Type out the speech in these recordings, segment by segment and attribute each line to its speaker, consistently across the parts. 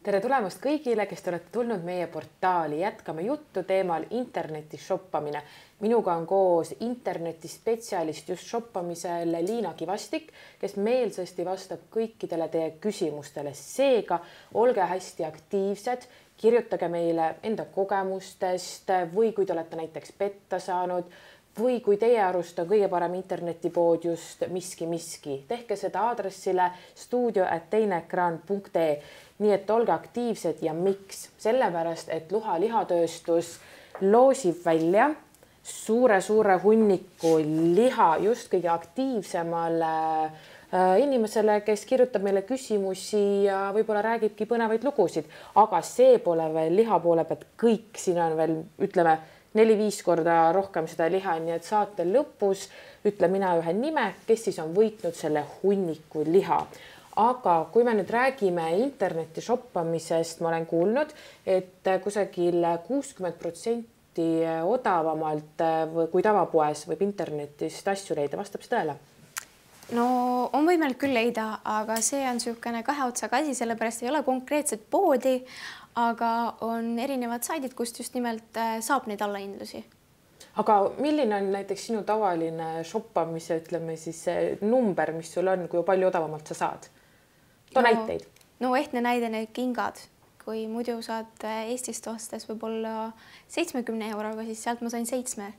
Speaker 1: tere tulemast kõigile, kes te olete tulnud meie portaali, jätkame juttu teemal internetis shoppamine. minuga on koos internetispetsialist just shoppamisel Liina Kivastik, kes meelsasti vastab kõikidele teie küsimustele. seega olge hästi aktiivsed, kirjutage meile enda kogemustest või kui te olete näiteks petta saanud või kui teie arust on kõige parem internetipood just miski, miski, tehke seda aadressile stuudio at teineekraan.ee nii et olge aktiivsed ja miks, sellepärast et Luha lihatööstus loosib välja suure-suure hunniku liha just kõige aktiivsemale äh, inimesele, kes kirjutab meile küsimusi ja võib-olla räägibki põnevaid lugusid, aga see pole veel liha poole pealt kõik, siin on veel ütleme neli-viis korda rohkem seda liha, nii et saate lõpus ütlen mina ühe nime, kes siis on võitnud selle hunniku liha aga kui me nüüd räägime interneti shoppamisest, ma olen kuulnud, et kusagil kuuskümmend protsenti odavamalt kui tavapoes võib internetist asju leida, vastab see tõele?
Speaker 2: no on võimalik küll leida, aga see on niisugune kahe otsaga asi, sellepärast ei ole konkreetset poodi, aga on erinevad saidid, kust just nimelt äh, saab neid allahindlusi
Speaker 1: aga milline on näiteks sinu tavaline shoppamise, ütleme siis number, mis sul on, kui palju odavamalt sa saad? too no, näiteid.
Speaker 2: no ehtne näide, need kingad, kui muidu saad äh, Eestist ostes võib-olla seitsmekümne euroga, siis sealt ma sain seitsme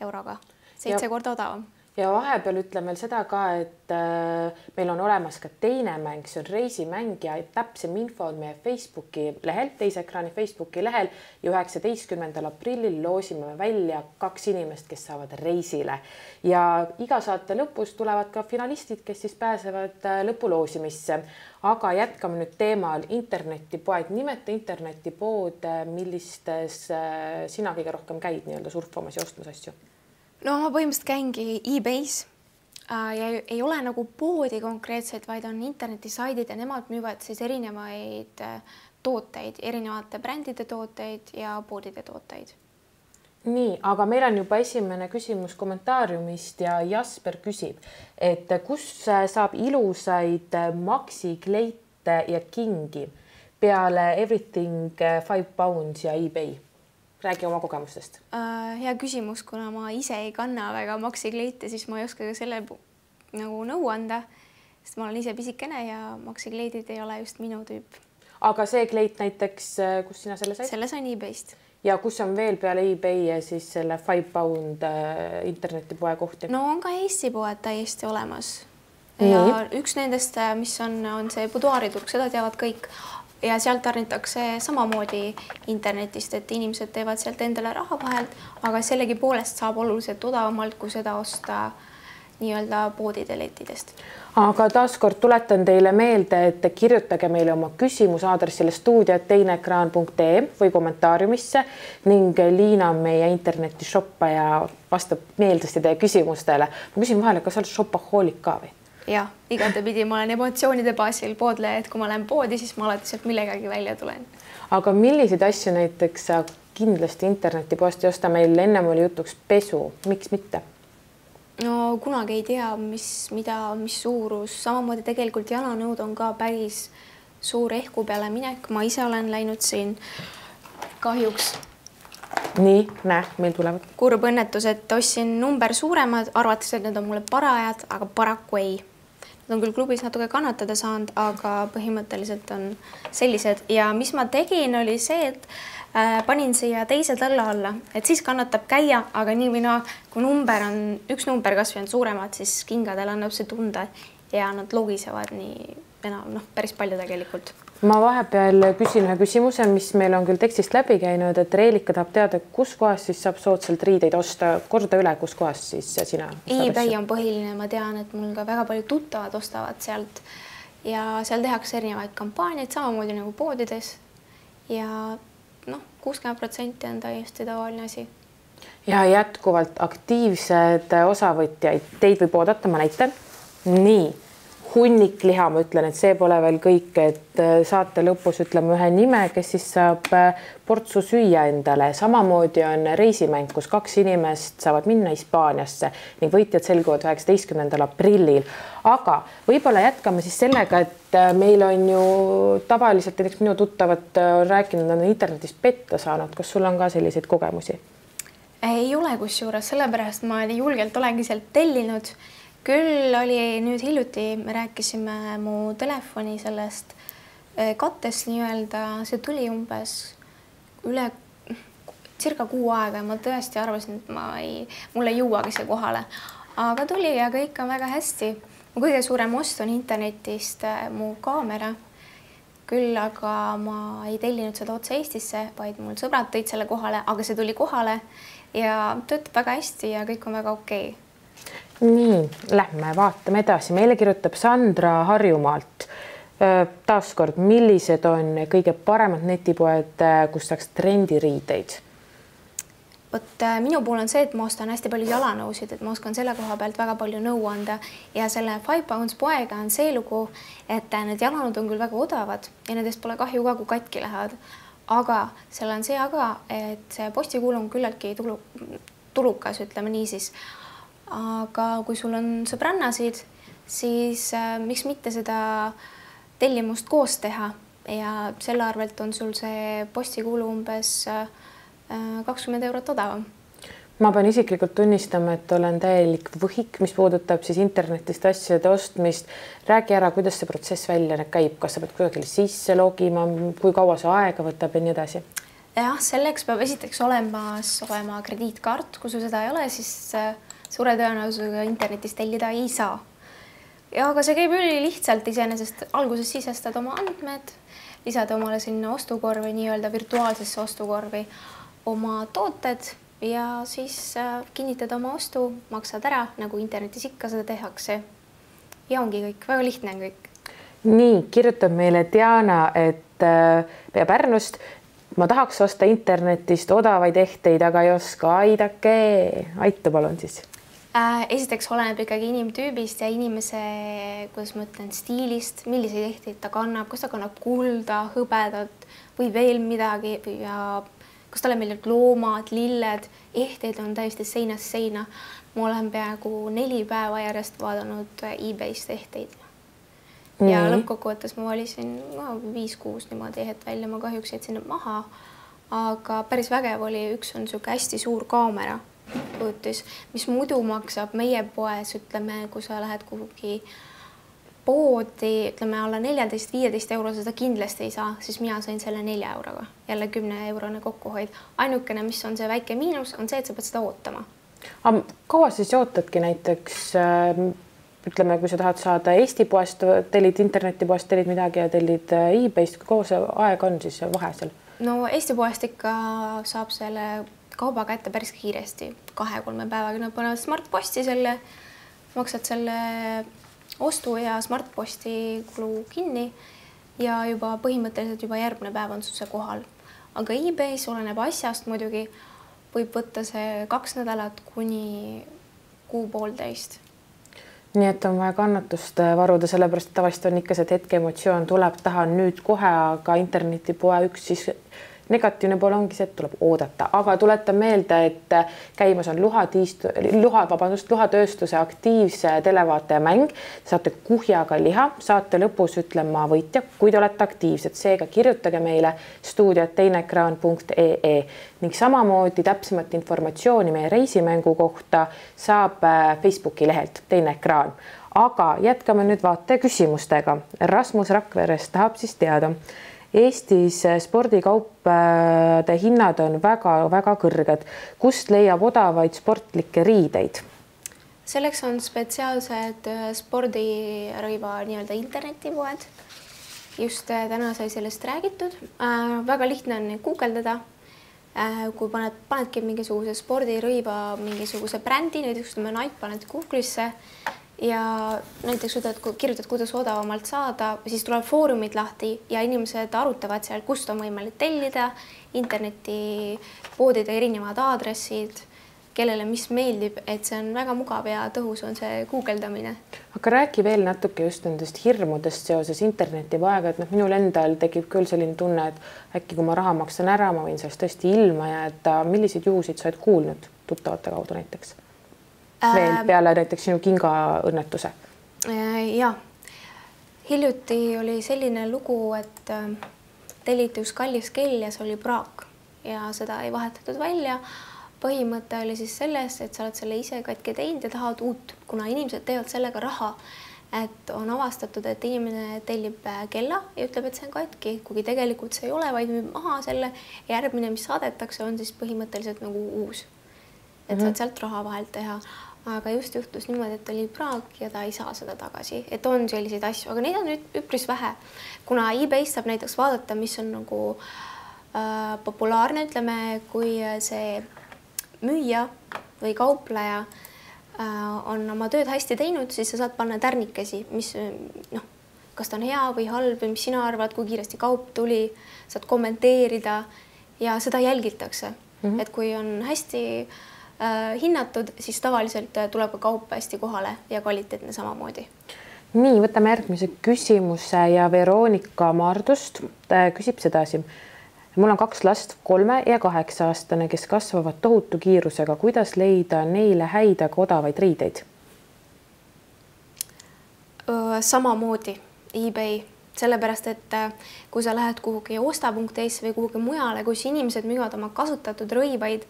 Speaker 2: euroga, seitse korda odavam
Speaker 1: ja vahepeal ütlen veel seda ka, et äh, meil on olemas ka teine mäng, see on reisimäng ja täpsem info on meie Facebooki lehel, teise ekraani Facebooki lehel. ja üheksateistkümnendal aprillil loosime välja kaks inimest, kes saavad reisile. Ja iga saate lõpus tulevad ka finalistid, kes siis pääsevad äh, lõpuloosimisse. aga jätkame nüüd teemal internetipoed, nimeta internetipood, millistes äh, sina kõige rohkem käid nii-öelda surfamas ja ostmas asju
Speaker 2: no ma põhimõtteliselt käingi e-base äh, ja ei ole nagu poodi konkreetselt, vaid on internetisaidid ja nemad müüvad siis erinevaid äh, tooteid, erinevate brändide tooteid ja poodide tooteid.
Speaker 1: nii, aga meil on juba esimene küsimus kommentaariumist ja Jasper küsib, et kus saab ilusaid maksikleite ja kingi peale Everything Five Pounds ja eBay räägi oma kogemustest
Speaker 2: uh,. hea küsimus, kuna ma ise ei kanna väga maksikleite, siis ma ei oska ka selle nagu nõu anda, sest ma olen ise pisikene ja maksikleidid ei ole just minu tüüp.
Speaker 1: aga see kleit näiteks, äh, kus sina selle said?
Speaker 2: selle sain e-base'ist.
Speaker 1: ja kus on veel peale e-Bay ja siis selle Five Pound äh, internetipoe kohti?
Speaker 2: no on ka Eesti poed täiesti olemas. ja Nii. üks nendest, äh, mis on, on see buduaariturg, seda teavad kõik ja sealt tarnitakse samamoodi internetist, et inimesed teevad sealt endale raha vahelt, aga sellegipoolest saab oluliselt odavamalt, kui seda osta nii-öelda poodide lettidest.
Speaker 1: aga taaskord tuletan teile meelde, et kirjutage meile oma küsimus aadressile stuudio.teineekraan.ee või kommentaariumisse ning Liina on meie interneti shoppaja, vastab meelsasti teie küsimustele. ma küsin vahele, kas sa oled shopahoolik ka või?
Speaker 2: Jah, igatepidi ma olen emotsioonide baasil poodleja, et kui ma lähen poodi, siis ma alati sealt millegagi välja tulen.
Speaker 1: aga milliseid asju näiteks sa kindlasti internetipoest ei osta, meil ennem oli jutuks pesu, miks mitte?
Speaker 2: no kunagi ei tea, mis, mida, mis suurus, samamoodi tegelikult jalanõud on ka päris suur ehku peale minek, ma ise olen läinud siin kahjuks
Speaker 1: nii, näe, meil tulevad.
Speaker 2: kurb õnnetus, et ostsin number suuremad, arvates, et need on mulle parajad, aga paraku ei Nad on küll klubis natuke kannatada saanud, aga põhimõtteliselt on sellised. Ja mis ma tegin, oli see, et äh, panin siia teise tõlla alla, et siis kannatab käia, aga nii või naa, kui number on, üks number kasvõi on suuremad, siis kingadel annab see tunda ja nad logisevad nii enam, noh, päris palju tegelikult
Speaker 1: ma vahepeal küsin ühe küsimuse, mis meil on küll tekstist läbi käinud, et Reelika tahab teada, kuskohast siis saab soodsalt riideid osta, korda üle, kuskohast siis sina?
Speaker 2: eBay on põhiline, ma tean, et mul ka väga paljud tuttavad ostavad sealt ja seal tehakse erinevaid kampaaniaid samamoodi nagu poodides. ja noh, kuuskümmend protsenti on täiesti tavaline asi.
Speaker 1: ja jätkuvalt aktiivsed osavõtjaid, teid võib oodata, ma näitan. nii hunnik liha, ma ütlen, et see pole veel kõik, et äh, saate lõpus ütleme ühe nime, kes siis saab äh, portsu süüa endale. samamoodi on reisimäng, kus kaks inimest saavad minna Hispaaniasse ning võitjad selguvad üheksateistkümnendal aprillil. aga võib-olla jätkame siis sellega, et äh, meil on ju tavaliselt näiteks minu tuttavad rääkinud, nad on internetist petta saanud. kas sul on ka selliseid kogemusi?
Speaker 2: ei ole kusjuures, sellepärast ma julgelt olengi sealt tellinud küll oli nüüd hiljuti, me rääkisime mu telefoni sellest eh, kattest nii-öelda, see tuli umbes üle circa kuu aega ja ma tõesti arvasin, et ma ei, mul ei jõuagi see kohale, aga tuli ja kõik on väga hästi. mu kõige suurem ost on internetist eh, mu kaamera. küll aga ma ei tellinud seda otse Eestisse, vaid mul sõbrad tõid selle kohale, aga see tuli kohale ja töötab väga hästi ja kõik on väga okei okay
Speaker 1: nii, lähme vaatame edasi, meile kirjutab Sandra Harjumaalt. taaskord, millised on kõige paremad netipoed, kus saaks trendiriideid?
Speaker 2: vot minu puhul on see, et ma ostan hästi palju jalanõusid, et ma oskan selle koha pealt väga palju nõu anda ja selle Five Pounds poega on see lugu, et need jalanõud on küll väga odavad ja nendest pole kahju ka, kui katki lähevad. aga seal on see aga, et see postikulu on küllaltki tulu, tulukas, ütleme niisiis aga kui sul on sõbrannasid, siis äh, miks mitte seda tellimust koos teha. Ja selle arvelt on sul see postikulu umbes äh, kakskümmend eurot odavam.
Speaker 1: Ma pean isiklikult tunnistama, et olen täielik võhik, mis puudutab siis internetist asjade ostmist. räägi ära, kuidas see protsess välja käib, kas sa pead kusagile sisse logima, kui kaua see aega võtab ja nii edasi?
Speaker 2: jah, selleks peab esiteks olemas olema krediitkaart, kui sul seda ei ole, siis äh, suure tõenäosusega internetist tellida ei saa. ja aga see käib ülilihtsalt iseenesest, alguses sisestad oma andmed, lisad omale sinna ostukorvi, nii-öelda virtuaalsesse ostukorvi oma tooted ja siis äh, kinnitad oma ostu, maksad ära, nagu internetis ikka seda tehakse. ja ongi kõik, väga lihtne on kõik.
Speaker 1: nii kirjutab meile Diana, et äh, Pärnust ma tahaks osta internetist odavaid ehteid, aga ei oska, aidake, aita palun siis
Speaker 2: esiteks oleneb ikkagi inimtüübist ja inimese, kuidas ma ütlen, stiilist, milliseid ehteid ta kannab, kas ta kannab kulda, hõbedat või veel midagi ja kas talle meeldivad loomad, lilled, ehteid on täiesti seinast seina. ma olen peaaegu neli päeva järjest vaadanud e-base'ist ehteid. ja mm -hmm. lõppkokkuvõttes ma valisin no, viis-kuus niimoodi ehet välja, ma kahjuks jätsin need maha. aga päris vägev oli, üks on niisugune hästi suur kaamera kujutis, mis muidu maksab meie poes, ütleme, kui sa lähed kuhugi poodi, ütleme alla neljateist, viieteist euro seda kindlasti ei saa, siis mina sain selle nelja euroga, jälle kümne eurone kokkuhoid. ainukene, mis on see väike miinus, on see, et sa pead seda ootama.
Speaker 1: aga kaua siis ootadki näiteks äh, ütleme, kui sa tahad saada Eesti poest, tellid internetipoest, tellid midagi ja tellid äh, e-base'ist, kui kaua see aeg on siis vahe seal?
Speaker 2: no Eesti poest ikka saab selle kauba kätte päris kiiresti, kahe-kolme päevaga, nad panevad Smartposti selle, maksad selle ostu ja Smartposti kulu kinni ja juba põhimõtteliselt juba järgmine päev on sul see kohal. aga e-base oleneb asjast muidugi, võib võtta see kaks nädalat kuni kuu-poolteist
Speaker 1: nii et on vaja kannatust varuda, sellepärast et tavaliselt on ikka see, et hetkeemotsioon tuleb, tahan nüüd kohe, aga internetipoe üks siis negatiivne pool ongi see, et tuleb oodata, aga tuletan meelde, et käimas on luhatiist, luha, vabandust, luhatööstuse aktiivse televaatajamäng. saate kuhjaga liha, saate lõpus ütlema võitja, kui te olete aktiivsed, seega kirjutage meile stuudiot teineekraan.ee ning samamoodi täpsemat informatsiooni meie reisimängu kohta saab äh, Facebooki lehelt Teine ekraan aga jätkame nüüd vaateküsimustega. Rasmus Rakverest tahab siis teada Eestis spordikaupade hinnad on väga-väga kõrged. kust leiab odavaid sportlikke riideid?
Speaker 2: selleks on spetsiaalsed äh, spordirõiva nii-öelda internetipoed. just äh, täna sai sellest räägitud äh,. väga lihtne on guugeldada äh,. kui paned, panedki mingisuguse spordirõiva, mingisuguse brändi, näiteks ütleme Nike, paned Google'isse ja näiteks ütled, kirjutad, kuidas odavamalt saada, siis tuleb foorumid lahti ja inimesed arutavad seal, kust on võimalik tellida, internetipoodide erinevad aadressid, kellele mis meeldib, et see on väga mugav ja tõhus on see guugeldamine.
Speaker 1: aga räägi veel natuke just nendest hirmudest seoses internetivaega, et noh, minul endal tekib küll selline tunne, et äkki kui ma raha maksan ära, ma võin sellest tõesti ilma jääda. milliseid juhuseid sa oled kuulnud tuttavate kaudu näiteks? Veel peale näiteks sinu kingaõnnetuse
Speaker 2: äh,? ja hiljuti oli selline lugu, et äh, telliti üks kallis kell ja see oli praak ja seda ei vahetatud välja põhimõte oli siis selles, et sa oled selle ise katki teinud ja tahad uut, kuna inimesed teevad sellega raha. et on avastatud, et inimene tellib äh, kella ja ütleb, et see on katki, kuigi tegelikult see ei ole, vaid müüb maha selle. järgmine, mis saadetakse, on siis põhimõtteliselt nagu uus. et mm -hmm. saad sealt raha vahelt teha aga just juhtus niimoodi, et oli praak ja ta ei saa seda tagasi, et on selliseid asju, aga neid on nüüd üpris vähe. kuna e-base saab näiteks vaadata, mis on nagu äh, populaarne, ütleme, kui see müüja või kaupleja äh, on oma tööd hästi teinud, siis sa saad panna tärnikesi, mis noh, kas ta on hea või halb või mis sina arvad, kui kiiresti kaup tuli, saad kommenteerida ja seda jälgitakse mm. -hmm. et kui on hästi äh, hinnatud, siis tavaliselt tuleb ka kaup hästi kohale ja kvaliteetne samamoodi
Speaker 1: nii, võtame järgmise küsimuse ja Veronika Maardust küsib sedasi mul on kaks last, kolme ja kaheksa aastane, kes kasvavad tohutu kiirusega. kuidas leida neile häid aga odavaid riideid?
Speaker 2: samamoodi eBay, sellepärast et äh, kui sa lähed kuhugi osta.ee-sse või kuhugi mujale, kus inimesed müüvad oma kasutatud rõivaid,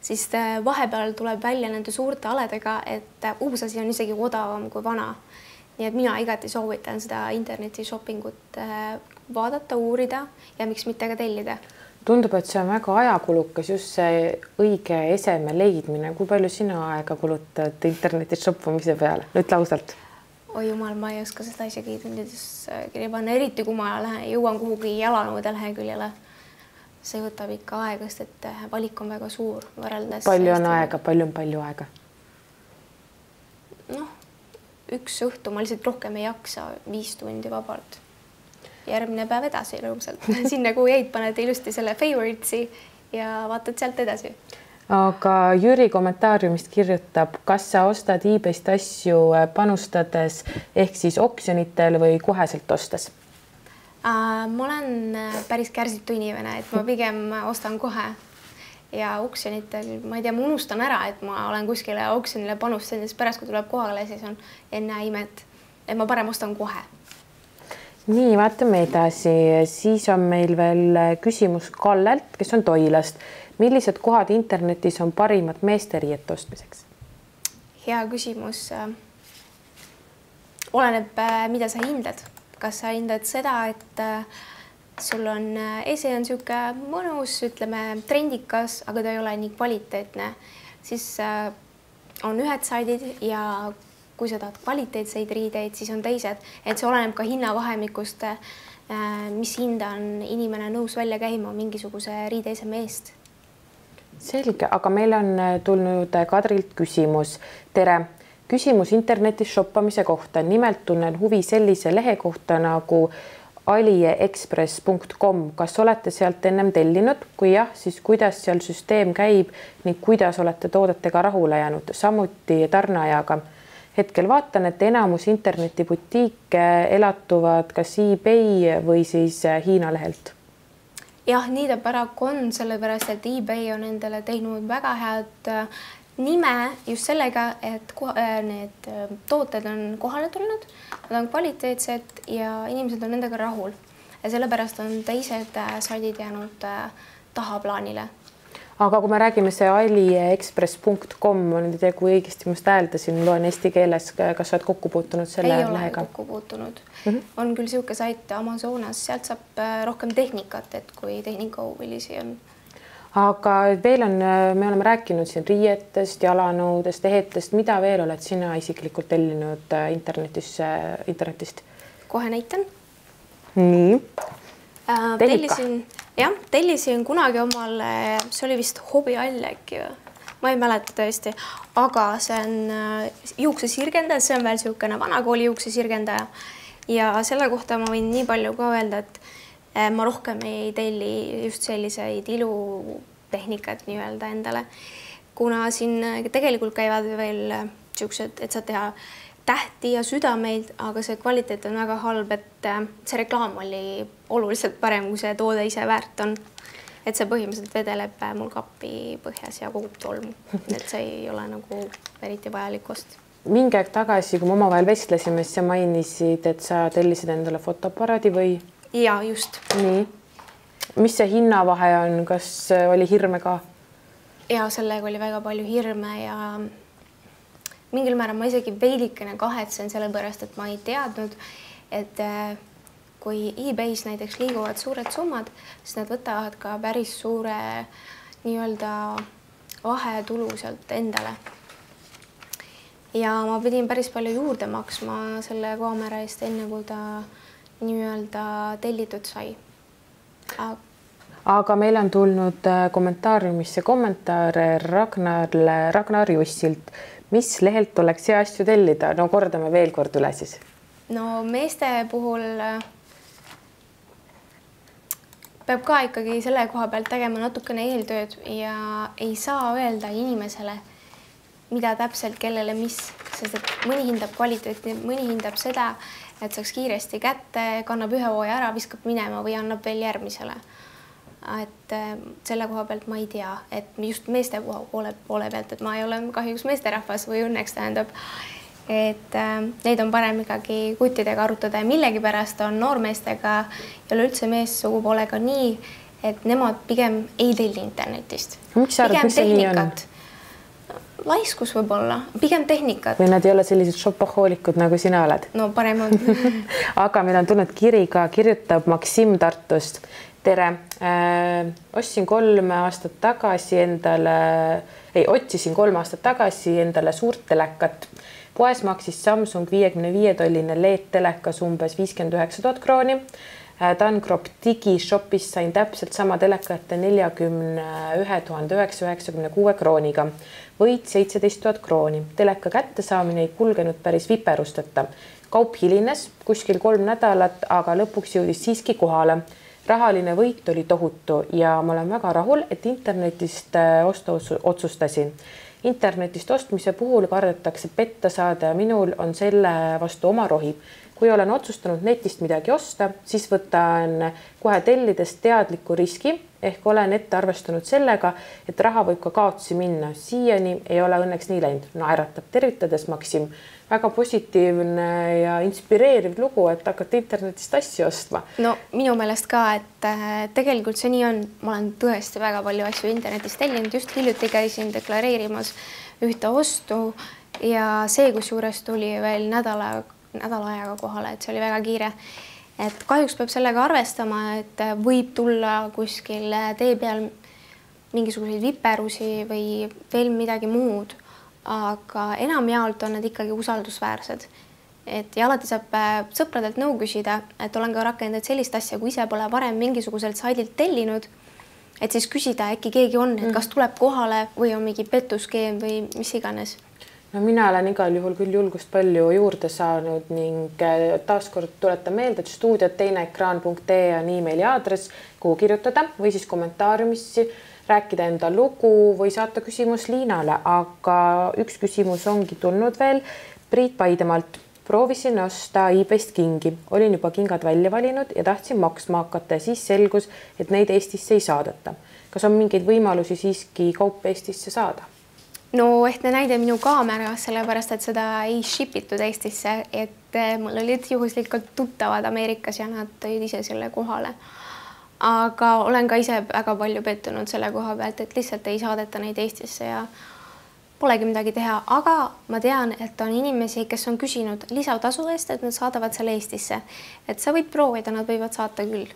Speaker 2: siis äh, vahepeal tuleb välja nende suurte aledega, et äh, uus asi on isegi odavam kui vana. nii et mina igati soovitan seda interneti shopping ut vaadata, uurida ja miks mitte ka tellida.
Speaker 1: tundub, et see on väga ajakulukas, just see õige eseme leidmine. kui palju sina aega kulutad internetis shoppamise peale, ütle ausalt?
Speaker 2: oi jumal, ma ei oska seda isegi tundides kirja panna, eriti kui ma lähen, jõuan kuhugi jalanõude leheküljele. See võtab ikka aega, sest et valik on väga suur võrreldes.
Speaker 1: palju on aega, palju on palju aega?
Speaker 2: noh, üks õhtu ma lihtsalt rohkem ei jaksa, viis tundi vabalt järgmine päev edasi rõõmsalt sinna, kuhu jäid, paned ilusti selle favorites'i ja vaatad sealt edasi.
Speaker 1: aga Jüri kommentaariumist kirjutab, kas sa ostad e-base'ist asju äh, panustades ehk siis oksjonitel või koheselt ostes?
Speaker 2: Ma olen äh, päris kärsitu inimene, et ma pigem ostan kohe ja oksjonitel, ma ei tea, ma unustan ära, et ma olen kuskile oksjonile panustanud ja siis pärast, kui tuleb kohale, siis on ennäe imet, et ma parem ostan kohe
Speaker 1: nii, vaatame edasi, siis on meil veel küsimus Kallelt, kes on Toilast. millised kohad internetis on parimad meesteriiete ostmiseks?
Speaker 2: hea küsimus. oleneb, mida sa hindad, kas sa hindad seda, et äh, sul on äh, ese on niisugune mõnus, ütleme trendikas, aga ta ei ole nii kvaliteetne, siis äh, on ühed saidid ja kui sa tahad kvaliteetseid riideid, siis on teised, et see oleneb ka hinnavahemikust, mis hinda on inimene nõus välja käima mingisuguse riideeseme eest.
Speaker 1: selge, aga meil on tulnud Kadrilt küsimus. tere, küsimus internetis shoppamise kohta. nimelt tunnen huvi sellise lehe kohta nagu aliekspress.com, kas olete sealt ennem tellinud, kui jah, siis kuidas seal süsteem käib ning kuidas olete toodetega rahule jäänud, samuti tarneajaga hetkel vaatan, et enamus internetibutiike elatuvad kas eBay või siis Hiina lehelt.
Speaker 2: jah, nii ta paraku on, sellepärast et eBay on endale teinud väga head nime just sellega, et äh, need tooted on kohale tulnud, nad on kvaliteetsed ja inimesed on nendega rahul ja sellepärast on teised saidid jäänud tahaplaanile
Speaker 1: aga kui me räägime see aliekspress.com, ei tea, kui õigesti ma seda hääldasin, loen eesti keeles, kas sa oled kokku puutunud selle
Speaker 2: ei lehega? kokku puutunud mm. -hmm. on küll niisugune sait Amazonas, sealt saab äh, rohkem tehnikat, et kui tehnikahuvilisi on.
Speaker 1: Aga veel on, äh, me oleme rääkinud siin riietest, jalanõudest, ehetest, mida veel oled sina isiklikult tellinud äh, internetis, internetist?
Speaker 2: kohe näitan.
Speaker 1: nii
Speaker 2: äh,. tellisin jah, tellisin kunagi omale, see oli vist hobiall äkki või? ma ei mäleta tõesti, aga see on äh, juuksesirgendaja, see on veel niisugune vanakooli juuksesirgendaja ja selle kohta ma võin nii palju ka öelda, et ma rohkem ei telli just selliseid ilutehnikat nii-öelda endale. kuna siin tegelikult käivad veel niisugused, et saad teha tähti ja südameid, aga see kvaliteet on väga halb, et äh, see reklaam oli oluliselt parem, kui see toode ise väärt on. et see põhimõtteliselt vedeleb äh, mul kapi põhjas ja kogub tolmu, et see ei ole nagu eriti vajalik ost.
Speaker 1: mingi aeg tagasi, kui me omavahel vestlesime, siis sa mainisid, et sa tellisid endale fotoaparaadi või?
Speaker 2: Ja just.
Speaker 1: nii, mis see hinnavahe on, kas oli hirme ka?
Speaker 2: ja sellega oli väga palju hirme ja mingil määral ma isegi veidikene kahetsen, sellepärast et ma ei teadnud, et äh, kui e-base näiteks liiguvad suured summad, siis nad võtavad ka päris suure nii-öelda vahetulu sealt endale. ja ma pidin päris palju juurde maksma selle kaamera eest, enne kui ta nii-öelda tellitud sai.
Speaker 1: aga meil on tulnud äh, kommentaariumisse kommentaare Ragnarle, Ragnar Jussilt mis lehelt tuleks hea asju tellida, no kordame veel kord üle siis.
Speaker 2: no meeste puhul äh, peab ka ikkagi selle koha pealt tegema natukene eeltööd ja ei saa öelda inimesele, mida täpselt kellele mis, sest et mõni hindab kvaliteeti, mõni hindab seda, et saaks kiiresti kätte, kannab ühe hooaja ära, viskab minema või annab veel järgmisele. Et äh, selle koha pealt ma ei tea, et just meeste poole, poole pealt, et ma ei ole kahjuks meesterahvas või õnneks tähendab, et äh, neid on parem ikkagi kuttidega arutada ja millegipärast on noormeestega ja üleüldse meessugupoolega nii, et nemad pigem ei telli internetist.
Speaker 1: miks sa arvad, miks see nii on?
Speaker 2: Laiskus võib-olla, pigem tehnikat.
Speaker 1: või nad ei ole sellised šopohoolikud, nagu sina oled?
Speaker 2: no parem on
Speaker 1: aga meil on tulnud kiri ka, kirjutab Maksim Tartust tere äh,, ostsin kolm aastat tagasi endale, ei, otsisin kolm aastat tagasi endale suurt telekat. poes maksis Samsung viiekümne viie tolline LED-telekas umbes viiskümmend üheksa tuhat krooni äh,. Dangrop digishopis sain täpselt sama telekat neljakümne ühe tuhande üheksasaja üheksakümne kuue krooniga. Võit seitseteist tuhat krooni. teleka kättesaamine ei kulgenud päris viperusteta. kaup hilines kuskil kolm nädalat, aga lõpuks jõudis siiski kohale rahaline võit oli tohutu ja ma olen väga rahul, et internetist äh, osta otsustasin. internetist ostmise puhul kardetakse petta saada ja minul on selle vastu oma rohi. kui olen otsustanud netist midagi osta, siis võtan kohe tellides teadliku riski ehk olen ette arvestanud sellega, et raha võib ka kaotsi minna. siiani ei ole õnneks nii läinud, naeratab tervitades Maksim väga positiivne ja inspireeriv lugu, et hakata internetist asju ostma.
Speaker 2: no minu meelest ka, et äh, tegelikult see nii on, ma olen tõesti väga palju asju internetist tellinud, just hiljuti käisin deklareerimas ühte ostu ja see kusjuures tuli veel nädala, nädala ajaga kohale, et see oli väga kiire. Et kahjuks peab sellega arvestama, et võib tulla kuskil tee peal mingisuguseid viperusi või veel midagi muud aga enamjaolt on need ikkagi usaldusväärsed. et ja alati saab äh, sõpradelt nõu küsida, et olen ka rakendanud sellist asja, kui ise pole varem mingisuguselt saidilt tellinud, et siis küsida, äkki keegi on, et kas mm. tuleb kohale või on mingi petuskeem või mis iganes
Speaker 1: no mina olen igal juhul küll julgust palju juurde saanud ning äh, taaskord tuletan meelde, et stuudio teine ekraan.ee on emaili aadress, kuhu kirjutada või siis kommentaariumisse rääkida enda lugu või saata küsimus Liinale, aga üks küsimus ongi tulnud veel Priit Paidemaalt. proovisin osta e-Best kingi, olin juba kingad välja valinud ja tahtsin maksma hakata ja siis selgus, et neid Eestisse ei saadeta. kas on mingeid võimalusi siiski kaupa Eestisse saada?
Speaker 2: No ehtne näide minu kaameras, sellepärast et seda ei ship itud Eestisse, et eh, mul olid juhuslikult tuttavad Ameerikas ja nad tõid ise selle kohale aga olen ka ise väga palju pettunud selle koha pealt, et lihtsalt ei saadeta neid Eestisse ja polegi midagi teha, aga ma tean, et on inimesi, kes on küsinud lisatasu eest, et nad saadavad selle Eestisse. et sa võid proovida, nad võivad saata küll.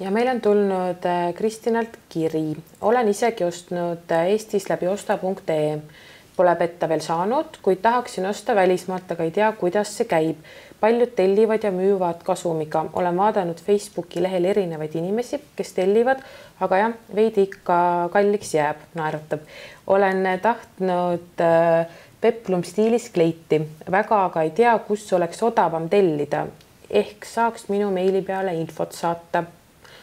Speaker 1: Ja meil on tulnud äh, Kristinalt kiri, olen isegi ostnud äh, Eestis läbi osta.ee. Pole petta veel saanud, kuid tahaksin osta välismaalt, aga ei tea, kuidas see käib paljud tellivad ja müüvad kasumiga, olen vaadanud Facebooki lehel erinevaid inimesi, kes tellivad, aga jah, veidi ikka kalliks jääb, naeratab. olen tahtnud äh, peplum stiilis kleiti, väga aga ei tea, kus oleks odavam tellida. ehk saaks minu meili peale infot saata.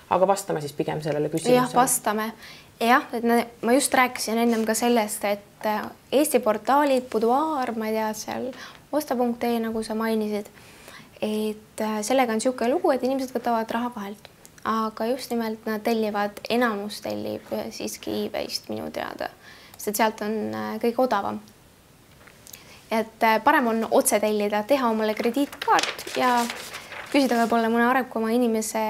Speaker 1: Aga vastame siis pigem sellele küsimusele.
Speaker 2: jah, vastame. jah, et ma just rääkisin ennem ka sellest, et äh, Eesti portaalid, Buduaar, ma ei tea, seal osta.ee, nagu sa mainisid, et äh, sellega on niisugune lugu, et inimesed võtavad raha vahelt, aga just nimelt nad tellivad, enamus tellib siiski e-base'ist minu teada, sest sealt on kõige odavam et parem on otse tellida, teha omale krediitkaart ja küsida võib-olla mõne arengukoma inimese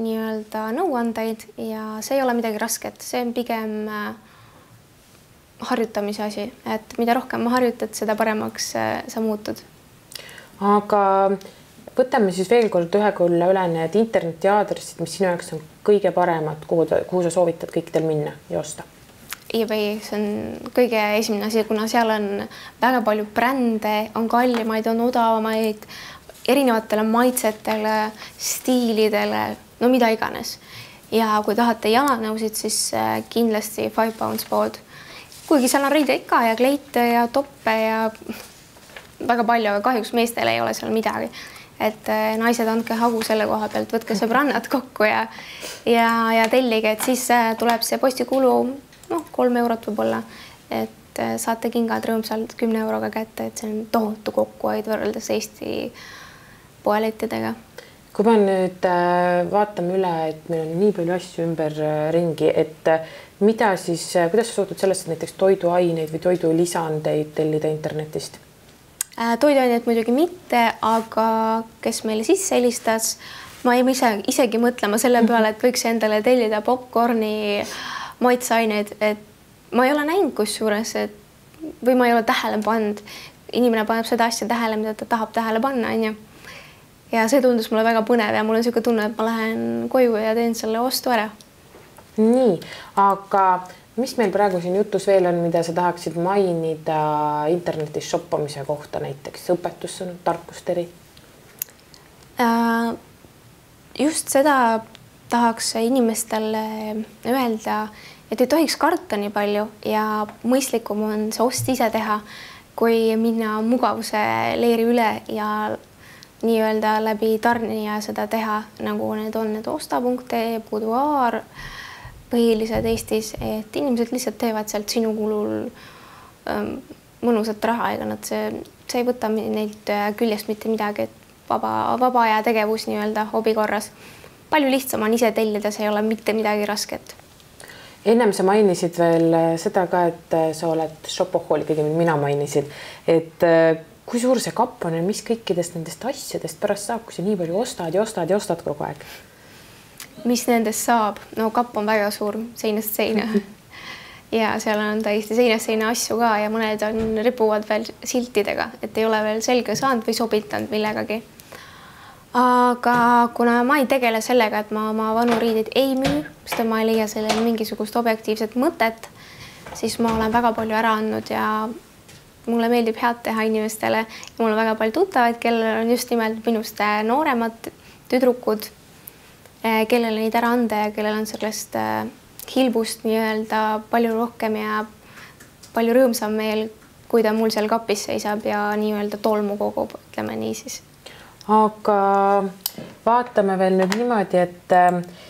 Speaker 2: nii-öelda nõuandeid ja see ei ole midagi rasket, see on pigem äh, harjutamise asi, et mida rohkem harjutad, seda paremaks äh, sa muutud.
Speaker 1: aga võtame siis veel kord ühe korra üle need internetiaadressid, mis sinu jaoks on kõige paremad, kuhu, kuhu sa soovitad kõikidel minna ja osta
Speaker 2: eBay, see on kõige esimene asi, kuna seal on väga palju brände, on kallimaid, on odavamaid, erinevatele maitsetele, stiilidele, no mida iganes. ja kui tahate jalanõusid, siis äh, kindlasti Five Pounds pood. kuigi seal on riideid ka ja kleite ja toppe ja väga palju, aga kahjuks meestel ei ole seal midagi. et äh, naised, andke hagu selle koha pealt, võtke sõbrannad kokku ja ja, ja tellige, et siis äh, tuleb see postikulu noh, kolm eurot võib-olla, et saate kingad rõõmsalt kümne euroga kätte, et see on tohutu kokkuhoid võrreldes Eesti poelettidega?
Speaker 1: Kui me nüüd äh, vaatame üle, et meil on nii palju asju ümberringi, äh, et äh, mida siis, kuidas sa suhtud sellesse, et näiteks toiduaineid või toidulisandeid tellida internetist?
Speaker 2: toiduaineid muidugi mitte, aga kes meile sisse helistas, ma jäin ise isegi mõtlema selle peale, et võiks endale tellida popkorni maitseaineid, et ma ei ole näinud kusjuures, et või ma ei ole tähele pannud. inimene paneb seda asja tähele, mida ta tahab tähele panna, onju ja see tundus mulle väga põnev ja mul on niisugune tunne, et ma lähen koju ja teen selle ostu ära.
Speaker 1: nii, aga mis meil praegu siin jutus veel on, mida sa tahaksid mainida internetis shoppamise kohta, näiteks õpetussõnad, tarkusteri
Speaker 2: äh,? just seda tahaks inimestele öelda, et ei tohiks karta nii palju ja mõistlikum on see ost ise teha, kui minna mugavuse leeri üle ja nii-öelda läbi tarnija seda teha, nagu need on need osta.ee, Boudoir, põhilised Eestis, et inimesed lihtsalt teevad sealt sinu kulul ähm, mõnusat raha, ega nad see, see ei võta neilt äh, küljest mitte midagi, et vaba, vaba aja tegevus nii-öelda hobi korras. palju lihtsam on ise tellida, see ei ole mitte midagi rasket
Speaker 1: ennem sa mainisid veel äh, seda ka, et äh, sa oled šopohoolik, õigemini mina mainisin, et kui suur see kapp on ja mis kõikidest nendest asjadest pärast saab, kui sa nii palju ostad ja ostad ja ostad kogu aeg?
Speaker 2: mis nendest saab? no kapp on väga suur, seinast seina ja seal on täiesti seinast seina asju ka ja mõned on, ripuvad veel siltidega, et ei ole veel selga saanud või sobitanud millegagi. aga kuna ma ei tegele sellega, et ma oma vanu riideid ei müü, sest ma ei leia sellel mingisugust objektiivset mõtet, siis ma olen väga palju ära andnud ja mulle meeldib head teha inimestele ja mul on väga palju tuttavaid, kellel on just nimelt minust äh, nooremad tüdrukud, äh, kellele neid ära anda ja kellel on sellest äh, hilbust nii-öelda palju rohkem ja palju rõõmsam meel, kui ta mul seal kapis seisab ja nii-öelda tolmu kogub, ütleme niisiis.
Speaker 1: aga vaatame veel nüüd niimoodi, et äh, Äh,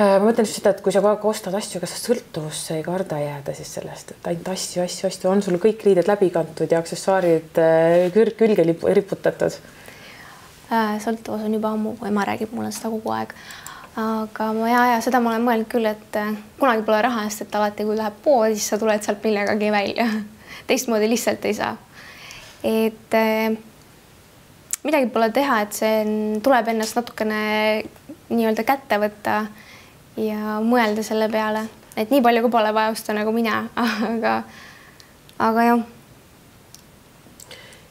Speaker 1: ma mõtlen just seda, et kui sa kogu aeg ostad asju, kas sa sõltuvusse ei karda jääda siis sellest, et ainult asju, asju, asju, on sul kõik riided läbi kantud ja aksessuaarid äh, külg, külge riputatud?
Speaker 2: Äh, sõltuvus on juba ammu, ema räägib mulle seda kogu aeg. aga ma ja, ja seda ma olen mõelnud küll, et kunagi pole raha eest, et alati, kui läheb poodi, siis sa tuled sealt millegagi välja. teistmoodi lihtsalt ei saa. et midagi pole teha, et see tuleb ennast natukene nii-öelda kätte võtta ja mõelda selle peale, et nii palju ka pole vaja osta nagu mina, aga, aga jah.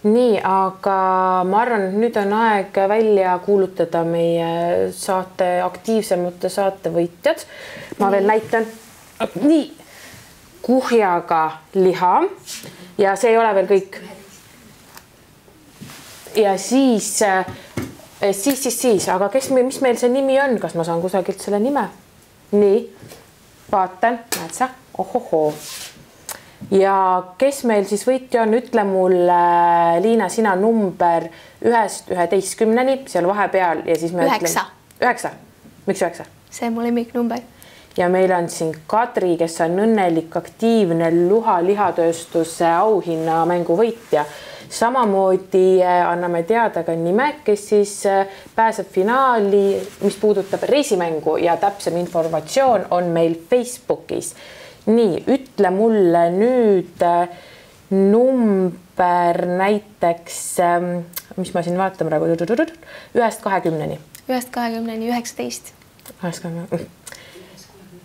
Speaker 1: nii, aga ma arvan, et nüüd on aeg välja kuulutada meie saate aktiivsemate saatevõitjad. ma veel näitan. nii, kuhjaga liha ja see ei ole veel kõik. ja siis siis, siis, siis, aga kes, mis meil see nimi on, kas ma saan kusagilt selle nime? Nii, vaatan, näed sa, ohohoo. ja kes meil siis võitja on, ütle mulle, Liina, sina number ühest üheteistkümneni seal vahepeal ja siis me
Speaker 2: üheksa.
Speaker 1: üheksa, miks üheksa?
Speaker 2: see on mu lemmiknumber.
Speaker 1: ja meil on siin Kadri, kes on õnnelik aktiivne Luha lihatööstuse auhinnamängu võitja samamoodi äh, anname teada ka nime, kes siis äh, pääseb finaali, mis puudutab reisimängu ja täpsem informatsioon on meil Facebookis. nii, ütle mulle nüüd äh, number näiteks, ähm, mis ma siin vaatan praegu, ühest kahekümneni.
Speaker 2: ühest kahekümneni üheksateist.
Speaker 1: ühest kahekümne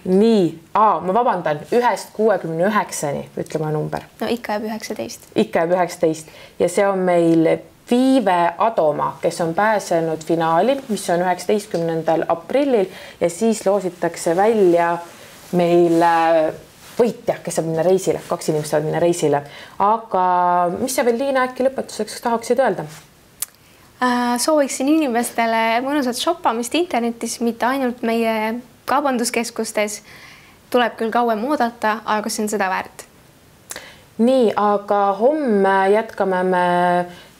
Speaker 1: nii, ma vabandan, ühest kuuekümne üheksani, ütle oma number.
Speaker 2: no ikka jääb üheksateist.
Speaker 1: ikka jääb üheksateist ja see on meil Viive Adoma, kes on pääsenud finaali, mis on üheksateistkümnendal aprillil ja siis loositakse välja meil võitja, kes saab minna reisile, kaks inimest saavad minna reisile. aga mis sa veel, Liina, äkki lõpetuseks tahaksid öelda?
Speaker 2: Äh, sooviksin inimestele mõnusat shoppamist internetis, mitte ainult meie kaubanduskeskustes tuleb küll kauem oodata, aga see on seda väärt.
Speaker 1: nii, aga homme jätkame me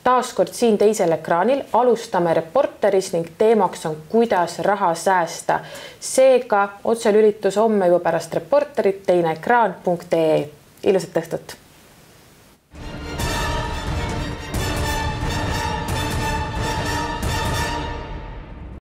Speaker 1: taaskord siin teisel ekraanil, alustame Reporteris ning teemaks on, kuidas raha säästa. seega otselülitus homme juba pärast Reporterit, teine ekraan.ee. ilusat õhtut